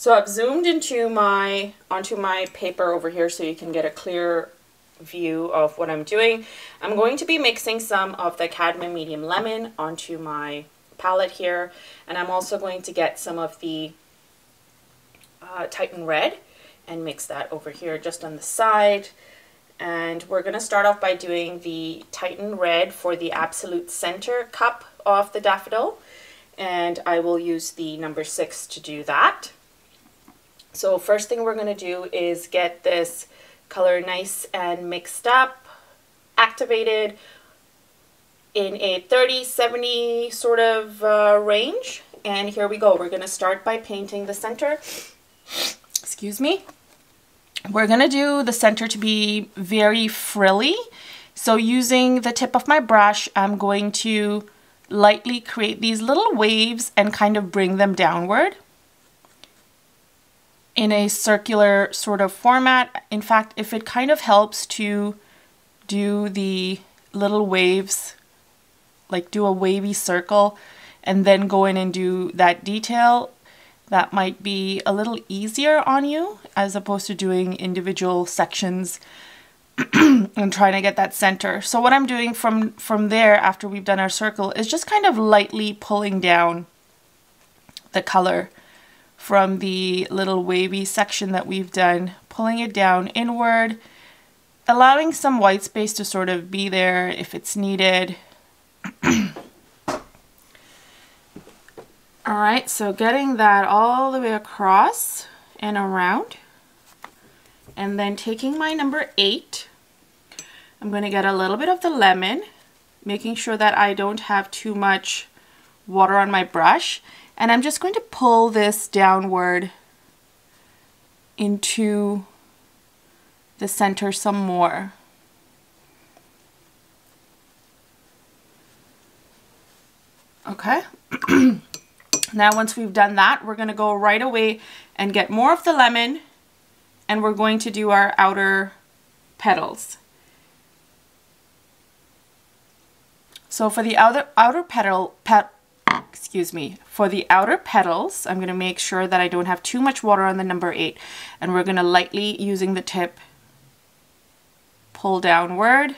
So I've zoomed into my onto my paper over here so you can get a clear view of what I'm doing. I'm going to be mixing some of the cadmium medium lemon onto my palette here and I'm also going to get some of the uh, Titan red and mix that over here just on the side and we're going to start off by doing the Titan red for the absolute center cup of the daffodil and I will use the number six to do that. So first thing we're going to do is get this color nice and mixed up, activated in a 30-70 sort of uh, range. And here we go. We're going to start by painting the center. Excuse me. We're going to do the center to be very frilly. So using the tip of my brush, I'm going to lightly create these little waves and kind of bring them downward in a circular sort of format. In fact, if it kind of helps to do the little waves, like do a wavy circle and then go in and do that detail, that might be a little easier on you as opposed to doing individual sections and trying to get that center. So what I'm doing from, from there after we've done our circle is just kind of lightly pulling down the color from the little wavy section that we've done, pulling it down inward, allowing some white space to sort of be there if it's needed. all right, so getting that all the way across and around. And then taking my number eight, I'm going to get a little bit of the lemon, making sure that I don't have too much water on my brush. And I'm just going to pull this downward into the center some more. Okay. now once we've done that, we're going to go right away and get more of the lemon and we're going to do our outer petals. So for the outer outer petal pet excuse me, for the outer petals, I'm going to make sure that I don't have too much water on the number 8. And we're going to lightly, using the tip, pull downward.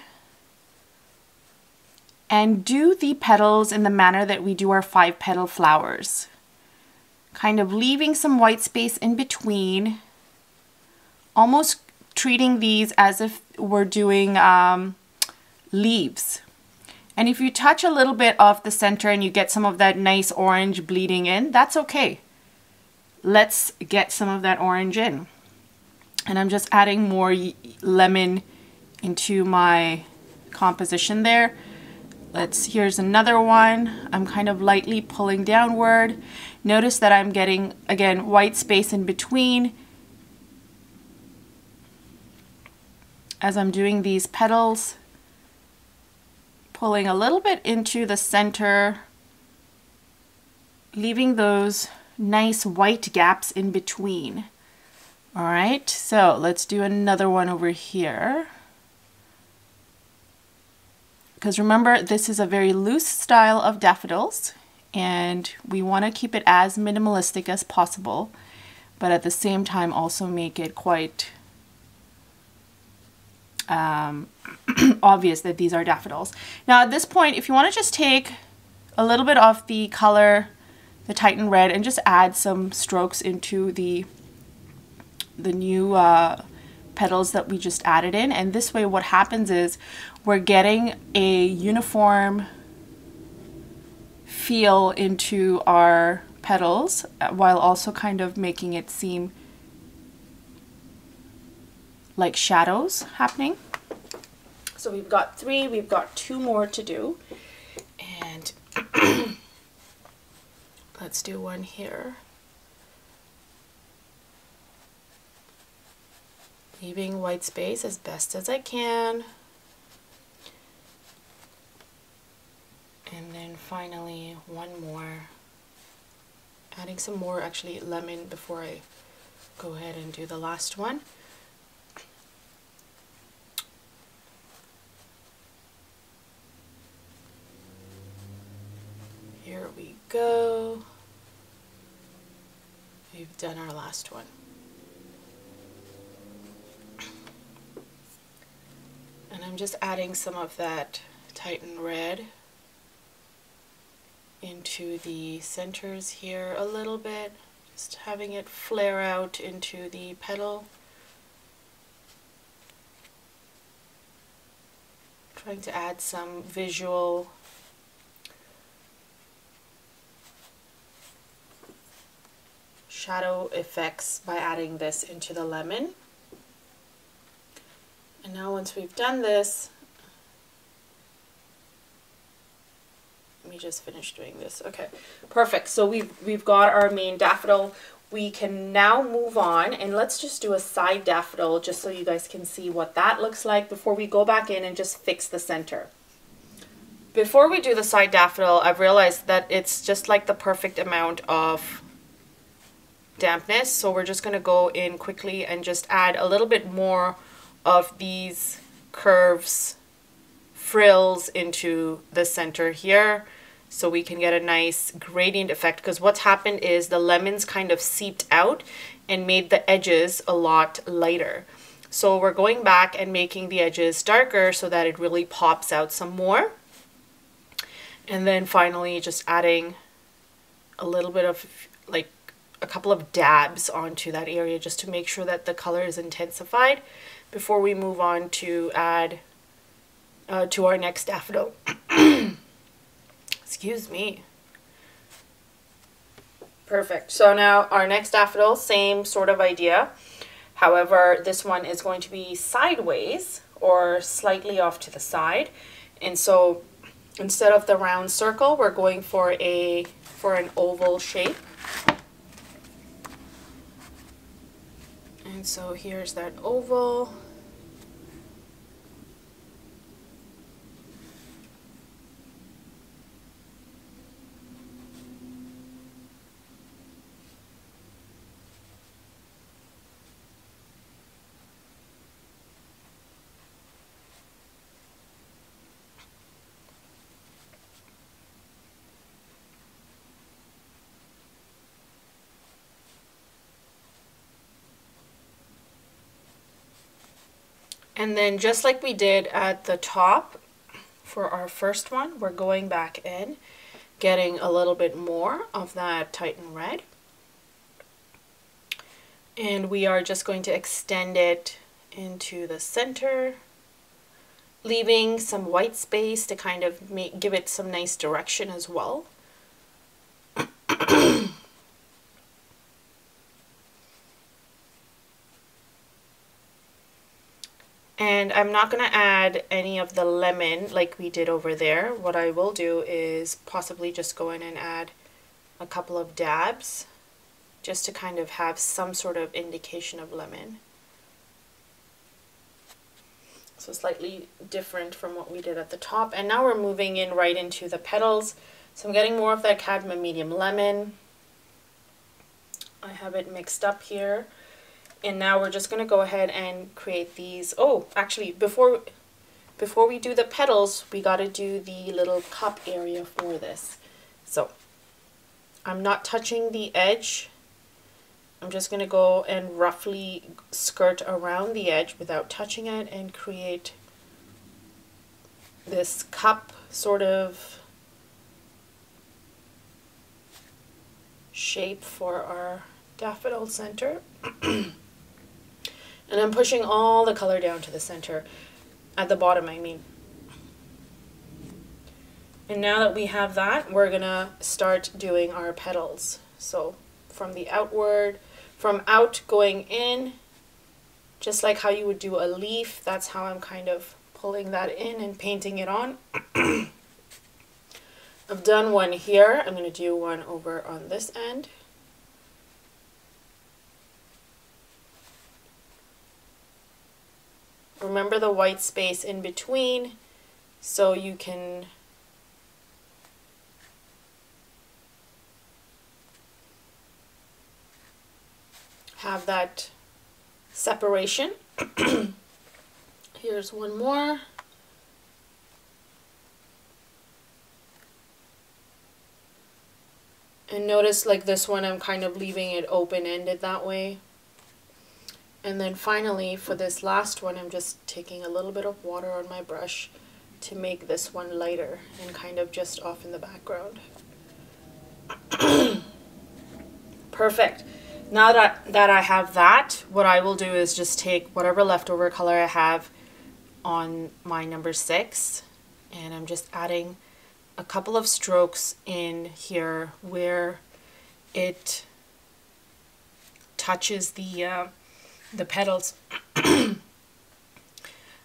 And do the petals in the manner that we do our five petal flowers. Kind of leaving some white space in between. Almost treating these as if we're doing um, leaves. And if you touch a little bit off the center and you get some of that nice orange bleeding in, that's okay. Let's get some of that orange in. And I'm just adding more lemon into my composition there. Let's, here's another one. I'm kind of lightly pulling downward. Notice that I'm getting, again, white space in between as I'm doing these petals pulling a little bit into the center, leaving those nice white gaps in between. All right, so let's do another one over here. Because remember, this is a very loose style of daffodils, and we want to keep it as minimalistic as possible, but at the same time also make it quite um, obvious that these are daffodils. Now at this point, if you want to just take a little bit of the color, the Titan Red, and just add some strokes into the, the new uh, petals that we just added in. And this way what happens is we're getting a uniform feel into our petals uh, while also kind of making it seem like shadows happening. So we've got three, we've got two more to do. And let's do one here. Leaving white space as best as I can. And then finally one more. Adding some more actually lemon before I go ahead and do the last one. Here we go. we've done our last one. And I'm just adding some of that Titan Red into the centers here a little bit, just having it flare out into the petal. Trying to add some visual shadow effects by adding this into the lemon. And now once we've done this, let me just finish doing this. Okay, perfect. So we've, we've got our main daffodil. We can now move on and let's just do a side daffodil just so you guys can see what that looks like before we go back in and just fix the center. Before we do the side daffodil, I've realized that it's just like the perfect amount of dampness. So we're just going to go in quickly and just add a little bit more of these curves, frills into the center here so we can get a nice gradient effect because what's happened is the lemons kind of seeped out and made the edges a lot lighter. So we're going back and making the edges darker so that it really pops out some more. And then finally just adding a little bit of like a couple of dabs onto that area just to make sure that the color is intensified before we move on to add uh, to our next daffodil. Excuse me. Perfect. So now our next daffodil, same sort of idea. However, this one is going to be sideways or slightly off to the side. And so instead of the round circle, we're going for a for an oval shape. And so here's that oval. And then just like we did at the top for our first one, we're going back in, getting a little bit more of that Titan Red. And we are just going to extend it into the center, leaving some white space to kind of make, give it some nice direction as well. And I'm not going to add any of the lemon like we did over there. What I will do is possibly just go in and add a couple of dabs just to kind of have some sort of indication of lemon. So slightly different from what we did at the top. And now we're moving in right into the petals. So I'm getting more of that cadmium medium lemon. I have it mixed up here. And now we're just going to go ahead and create these. Oh, actually, before before we do the petals, we got to do the little cup area for this. So I'm not touching the edge. I'm just going to go and roughly skirt around the edge without touching it and create this cup sort of shape for our daffodil center. And I'm pushing all the color down to the center, at the bottom I mean. And now that we have that, we're gonna start doing our petals. So from the outward, from out going in, just like how you would do a leaf, that's how I'm kind of pulling that in and painting it on. I've done one here. I'm going to do one over on this end. Remember the white space in between so you can have that separation. Here's one more. And notice like this one, I'm kind of leaving it open-ended that way. And then finally, for this last one, I'm just taking a little bit of water on my brush to make this one lighter and kind of just off in the background. Perfect. Now that, that I have that, what I will do is just take whatever leftover color I have on my number six and I'm just adding a couple of strokes in here where it touches the uh, the petals and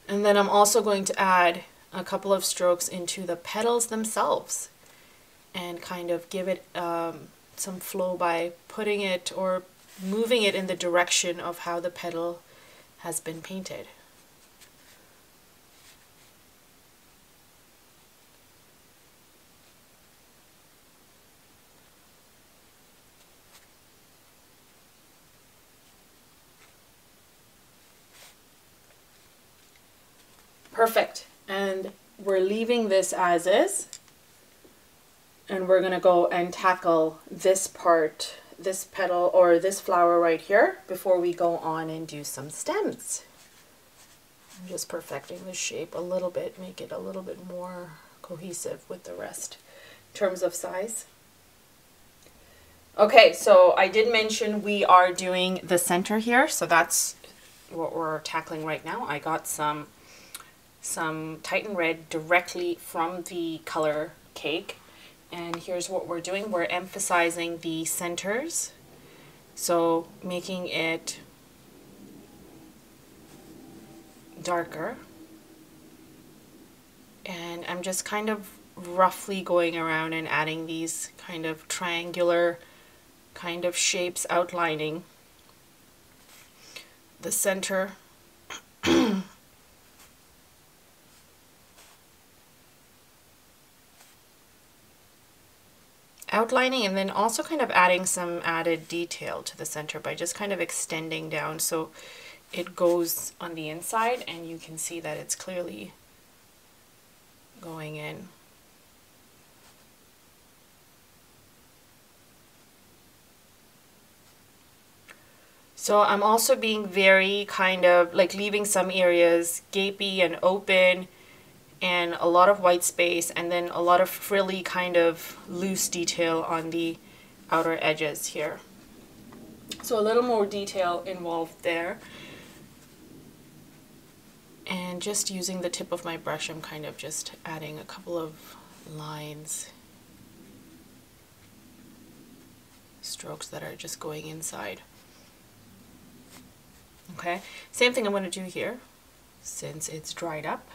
then I'm also going to add a couple of strokes into the petals themselves and kind of give it um, some flow by putting it or moving it in the direction of how the petal has been painted. Perfect. And we're leaving this as is. And we're going to go and tackle this part, this petal or this flower right here before we go on and do some stems. I'm just perfecting the shape a little bit, make it a little bit more cohesive with the rest in terms of size. Okay, so I did mention we are doing the center here, so that's what we're tackling right now. I got some some Titan Red directly from the color cake. And here's what we're doing. We're emphasizing the centers. So making it darker. And I'm just kind of roughly going around and adding these kind of triangular kind of shapes outlining the center outlining and then also kind of adding some added detail to the center by just kind of extending down so it goes on the inside and you can see that it's clearly going in. So I'm also being very kind of like leaving some areas gapy and open and a lot of white space and then a lot of frilly kind of loose detail on the outer edges here. So a little more detail involved there. And just using the tip of my brush, I'm kind of just adding a couple of lines, strokes that are just going inside. Okay, same thing I'm going to do here since it's dried up.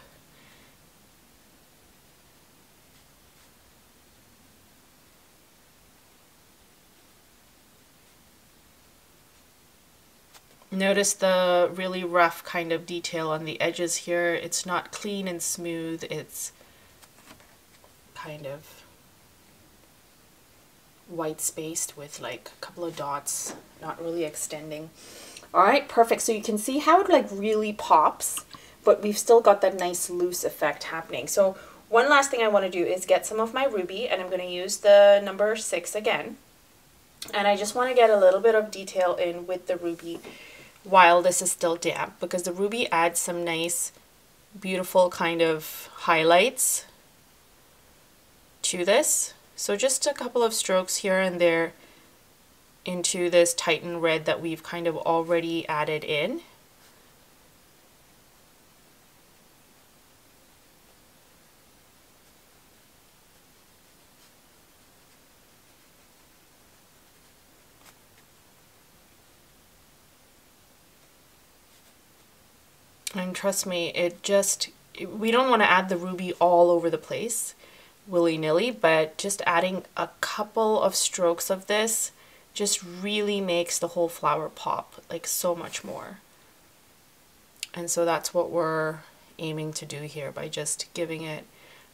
Notice the really rough kind of detail on the edges here. It's not clean and smooth. It's kind of white spaced with like a couple of dots, not really extending. All right, perfect. So you can see how it like really pops, but we've still got that nice loose effect happening. So one last thing I want to do is get some of my ruby and I'm going to use the number six again. And I just want to get a little bit of detail in with the ruby while this is still damp because the ruby adds some nice beautiful kind of highlights to this. So just a couple of strokes here and there into this Titan red that we've kind of already added in. And trust me, it just, we don't want to add the ruby all over the place willy-nilly, but just adding a couple of strokes of this just really makes the whole flower pop like so much more. And so that's what we're aiming to do here by just giving it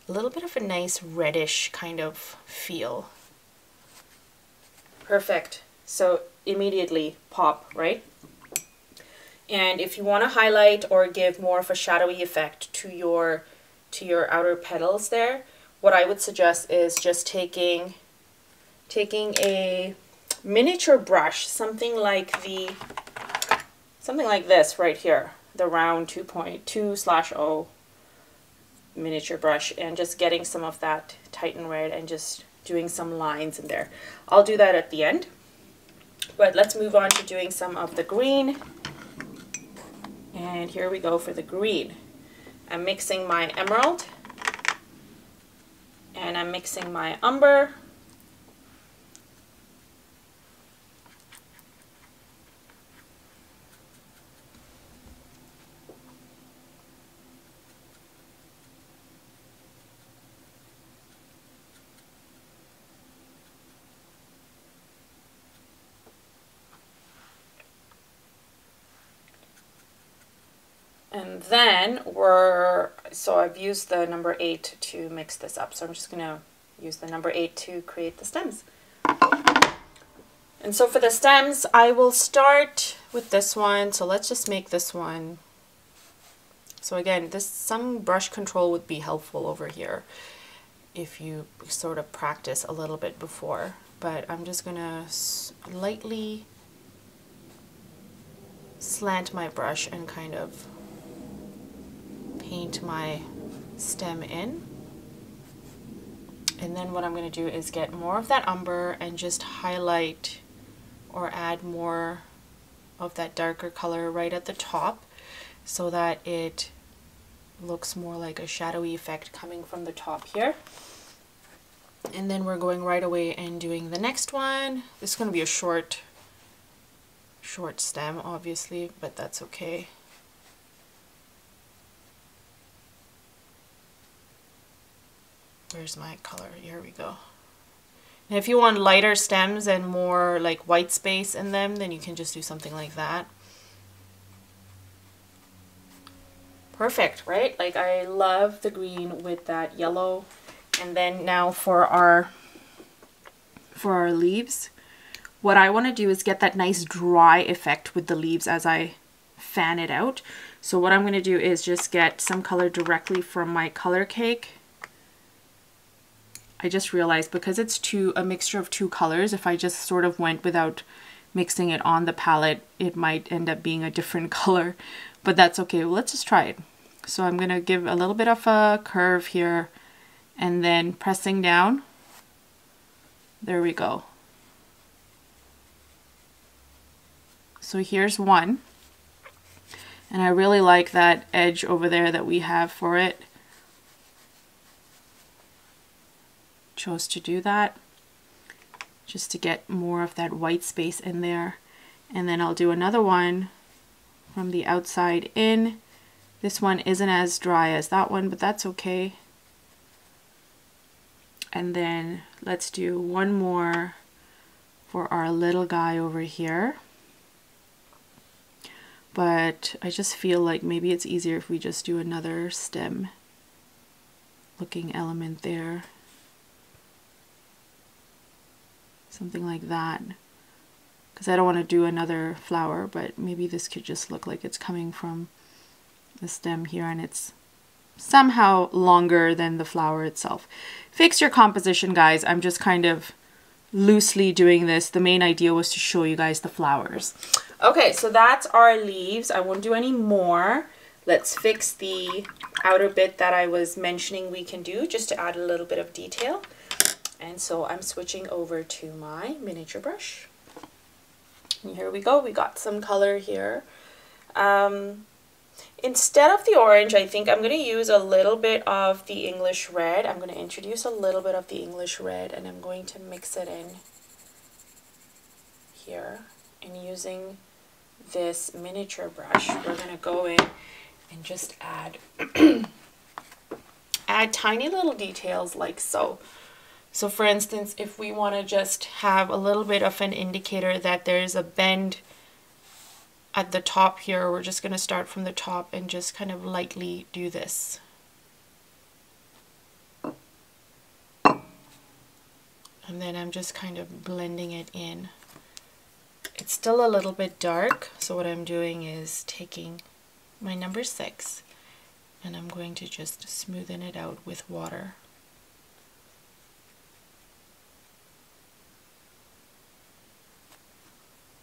a little bit of a nice reddish kind of feel. Perfect. So immediately pop, right? And if you want to highlight or give more of a shadowy effect to your to your outer petals there, what I would suggest is just taking taking a miniature brush, something like the, something like this right here, the round 2.2 slash O miniature brush and just getting some of that Titan red and just doing some lines in there. I'll do that at the end. But let's move on to doing some of the green. And here we go for the green. I'm mixing my emerald and I'm mixing my umber And then we're, so I've used the number eight to mix this up. So I'm just going to use the number eight to create the stems. And so for the stems, I will start with this one. So let's just make this one. So again, this some brush control would be helpful over here if you sort of practice a little bit before. But I'm just going to lightly slant my brush and kind of paint my stem in. And then what I'm going to do is get more of that umber and just highlight or add more of that darker color right at the top so that it looks more like a shadowy effect coming from the top here. And then we're going right away and doing the next one. This is going to be a short, short stem, obviously, but that's okay. Where's my color? Here we go. And if you want lighter stems and more like white space in them, then you can just do something like that. Perfect, right? Like I love the green with that yellow. And then now for our for our leaves, what I want to do is get that nice dry effect with the leaves as I fan it out. So what I'm going to do is just get some color directly from my color cake I just realized because it's two a mixture of two colors, if I just sort of went without mixing it on the palette, it might end up being a different color, but that's okay. Well, let's just try it. So I'm going to give a little bit of a curve here and then pressing down. There we go. So here's one. And I really like that edge over there that we have for it. Chose to do that just to get more of that white space in there. And then I'll do another one from the outside in. This one isn't as dry as that one, but that's okay. And then let's do one more for our little guy over here. But I just feel like maybe it's easier if we just do another stem looking element there. Something like that because I don't want to do another flower but maybe this could just look like it's coming from the stem here and it's somehow longer than the flower itself. Fix your composition guys. I'm just kind of loosely doing this. The main idea was to show you guys the flowers. Okay, so that's our leaves. I won't do any more. Let's fix the outer bit that I was mentioning we can do just to add a little bit of detail. And so I'm switching over to my miniature brush. And here we go. We got some color here. Um, instead of the orange, I think I'm going to use a little bit of the English red. I'm going to introduce a little bit of the English red and I'm going to mix it in here. And using this miniature brush, we're going to go in and just add add tiny little details like so. So for instance, if we want to just have a little bit of an indicator that there's a bend at the top here, we're just going to start from the top and just kind of lightly do this. And then I'm just kind of blending it in. It's still a little bit dark, so what I'm doing is taking my number six and I'm going to just smoothen it out with water.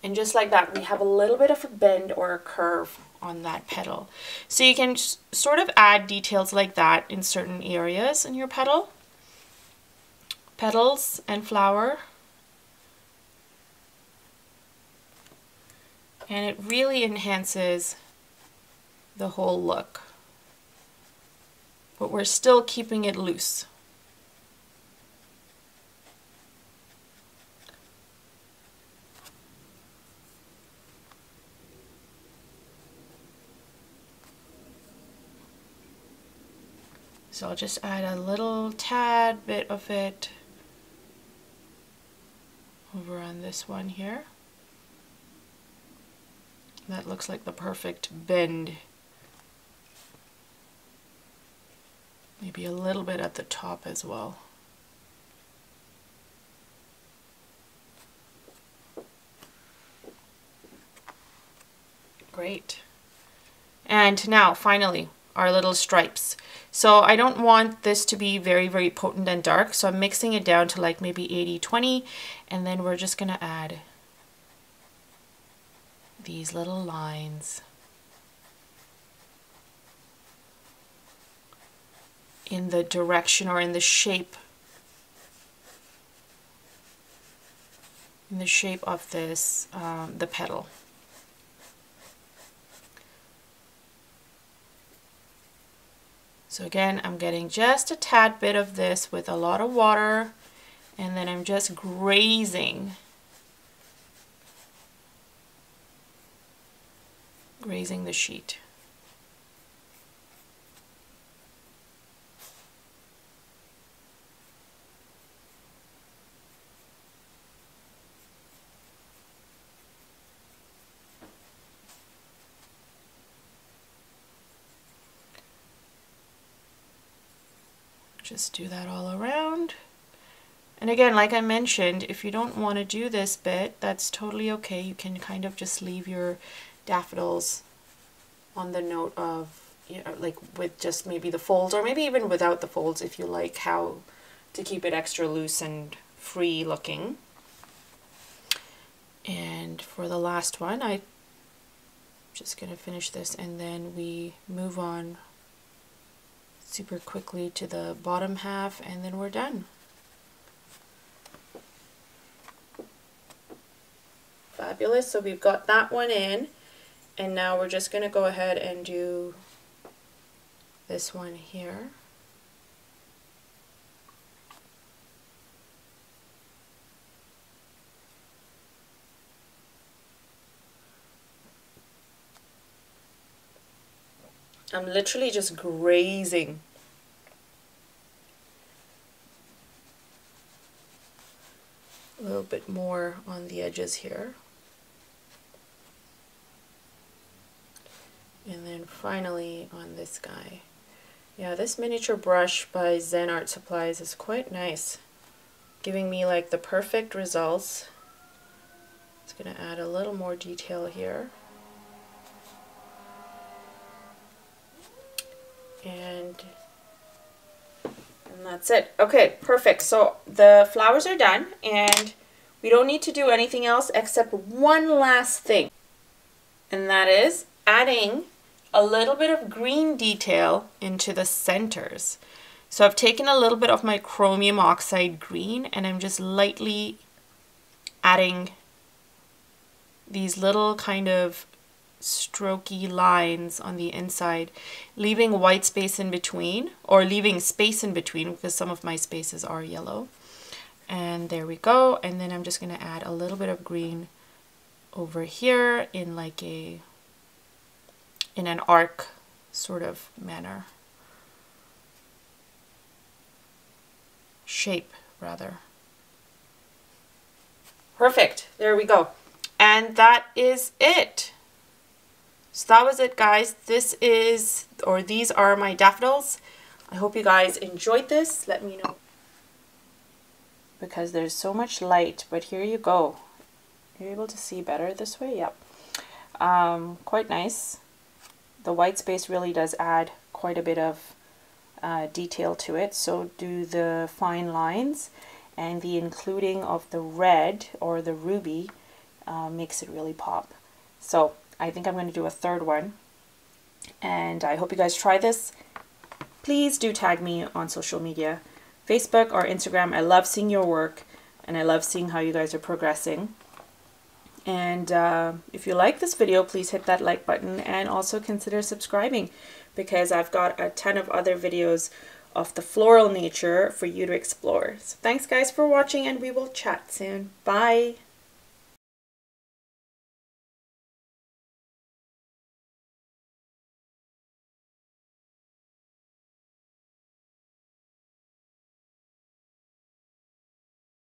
And just like that, we have a little bit of a bend or a curve on that petal. So you can sort of add details like that in certain areas in your petal. Petals and flower. And it really enhances the whole look. But we're still keeping it loose. So I'll just add a little tad bit of it over on this one here. That looks like the perfect bend. Maybe a little bit at the top as well. Great. And now, finally, our little stripes. So I don't want this to be very, very potent and dark. So I'm mixing it down to like maybe 80-20. And then we're just going to add these little lines in the direction or in the shape in the shape of this um, the petal So again, I'm getting just a tad bit of this with a lot of water and then I'm just grazing grazing the sheet. Just do that all around. And again, like I mentioned, if you don't want to do this bit, that's totally okay. You can kind of just leave your daffodils on the note of, you know, like with just maybe the folds or maybe even without the folds if you like how to keep it extra loose and free looking. And for the last one, I'm just going to finish this and then we move on super quickly to the bottom half and then we're done. Fabulous, so we've got that one in and now we're just going to go ahead and do this one here. I'm literally just grazing. A little bit more on the edges here. And then finally on this guy. Yeah, this miniature brush by Zen Art Supplies is quite nice. Giving me like the perfect results. It's going to add a little more detail here. And and that's it. Okay, perfect. So the flowers are done and we don't need to do anything else except one last thing. And that is adding a little bit of green detail into the centers. So I've taken a little bit of my chromium oxide green and I'm just lightly adding these little kind of strokey lines on the inside, leaving white space in between, or leaving space in between because some of my spaces are yellow. And there we go. And then I'm just going to add a little bit of green over here in like a, in an arc sort of manner. Shape, rather. Perfect. There we go. And that is it. So that was it guys. This is, or these are my daffodils. I hope you guys enjoyed this. Let me know. Because there's so much light, but here you go. You're able to see better this way? Yep. Um, quite nice. The white space really does add quite a bit of uh, detail to it. So do the fine lines and the including of the red or the ruby uh, makes it really pop. So I think I'm going to do a third one. And I hope you guys try this. Please do tag me on social media, Facebook or Instagram. I love seeing your work and I love seeing how you guys are progressing. And uh, if you like this video, please hit that like button and also consider subscribing because I've got a ton of other videos of the floral nature for you to explore. So thanks guys for watching and we will chat soon. Bye!